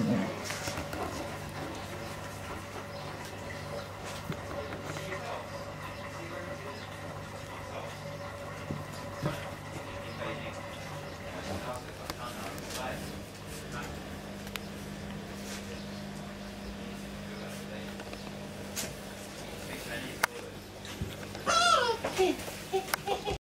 嗯。